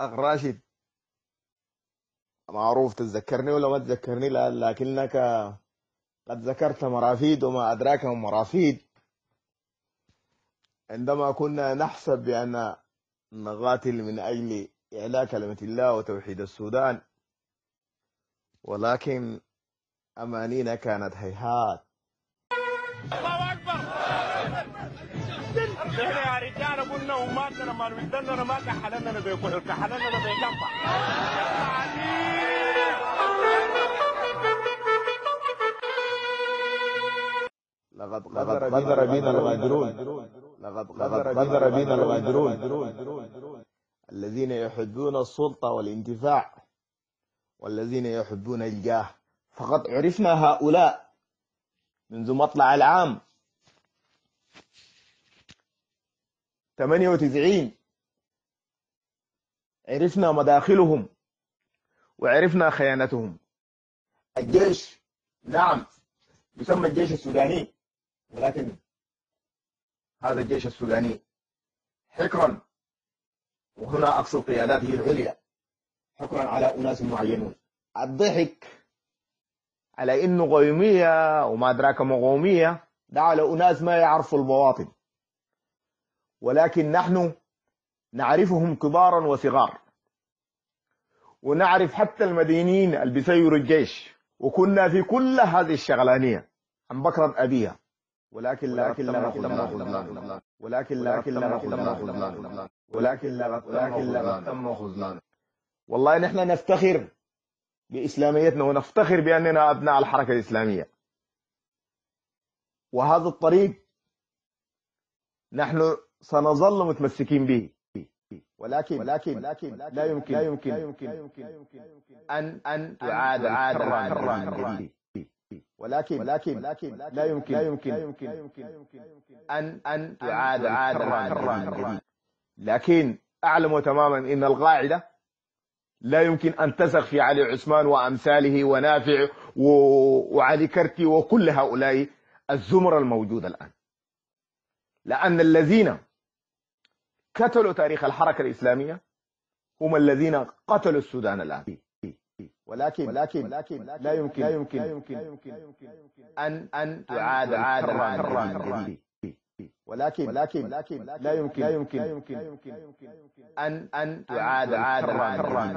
أخ راشد معروف تتذكرني ولا ما تذكرني لكنك قد ذكرت مرافيد وما أدراك ما مرافيد عندما كنا نحسب بأن نقاتل من أجل إعلاء كلمة الله وتوحيد السودان ولكن أمانينا كانت هيهات. الله أكبر. نحن يا رجال قلنا وماتنا ودنا ما كحلنا بيكون كحلنا بيكفى لقد غدر بنا الغادرون لقد غدر بنا الغادرون. الذين يحبون السلطة والانتفاع. والذين يحبون الجاه. فقد عرفنا هؤلاء منذ مطلع العام. 98 عرفنا مداخلهم. وعرفنا خيانتهم. الجيش نعم يسمى الجيش السوداني ولكن هذا الجيش السوداني. حكرا وهنا أقصد قياداته العليا. حكرا على أناس معينون. الضحك على إنه قومية وما أدراك ما قومية ده على أناس ما يعرفوا البواطن. ولكن نحن نعرفهم كبارا وصغار. ونعرف حتى المدينين اللي بيسيروا الجيش. وكنا في كل هذه الشغلانية. عن بكرة أبيها. ولكن خذلان ولكن لكن لقد تم خذلان ولكن لقد ولكن تم خذلان والله نحن نفتخر بإسلاميتنا ونفتخر بأننا أبناء الحركة الإسلامية. وهذا الطريق نحن سنظل متمسكين به. ولكن ولكن لا يمكن. لا يمكن أن أن تعاد عاد كرة جديد ولكن ولكن لا يمكن لا يمكن أن أن تعاد عاد كرة من جديد لكن أعلم تماما أن القاعدة لا يمكن أن تسخ في علي عثمان وأمثاله ونافع وعلي كرتي وكل هؤلاء الزمر الموجودة الآن. لأن الذين قتلوا تاريخ الحركة الإسلامية هم الذين قتلوا السودان الآن ولكن ولكن لا يمكن لا يمكن أن أن تعاد عاد جديد ولكن ولكن لا يمكن لا يمكن أن أن تعاد عاد من